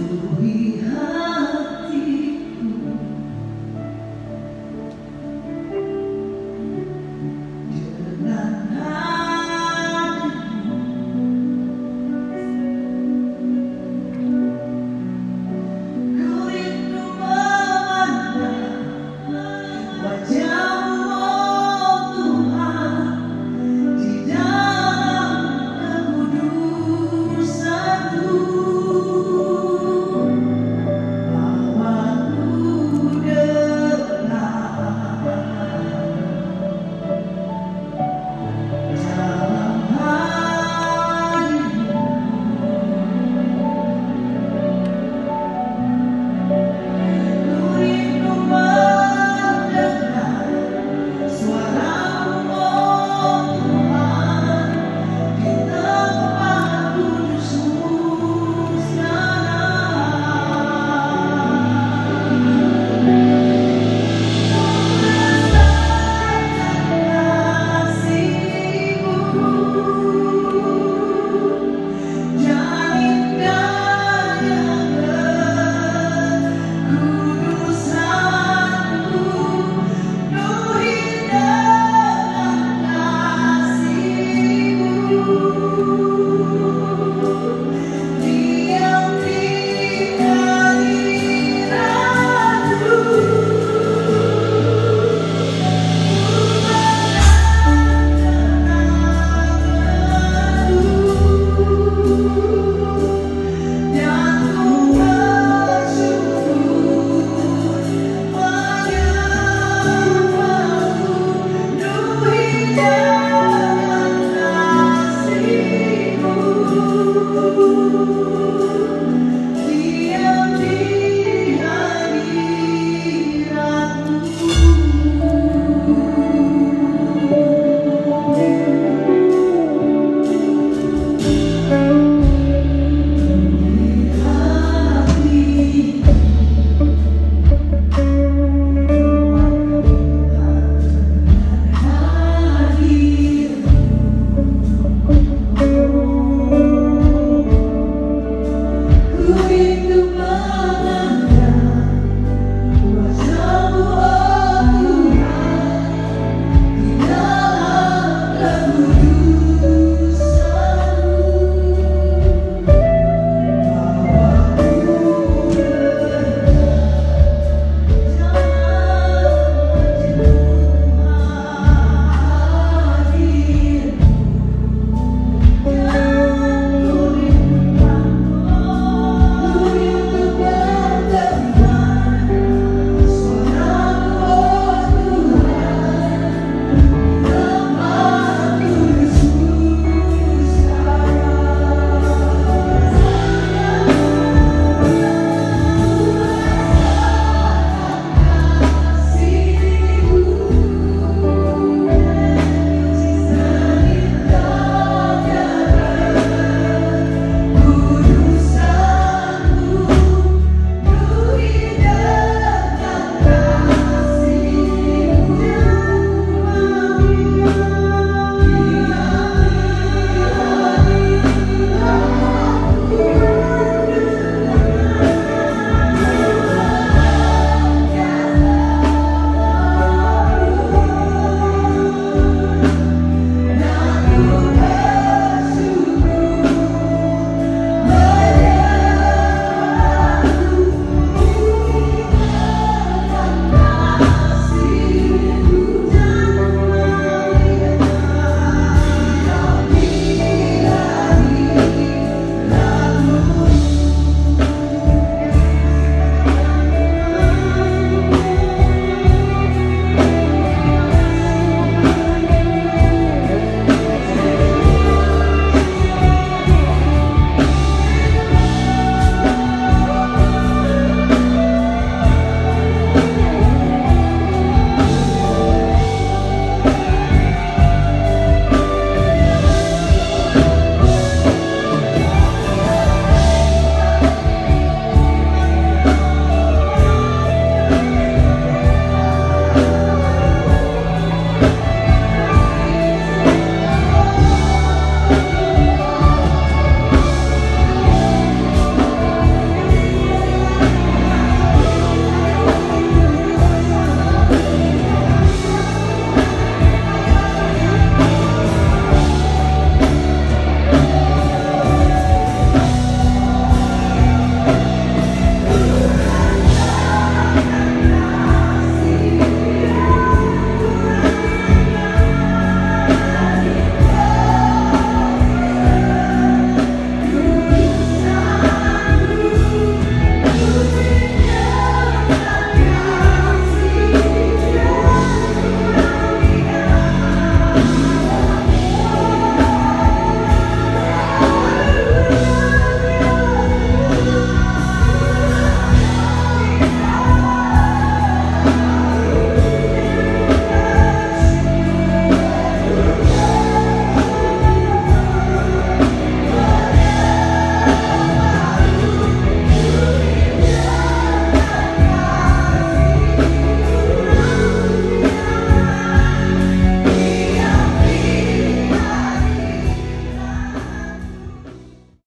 behind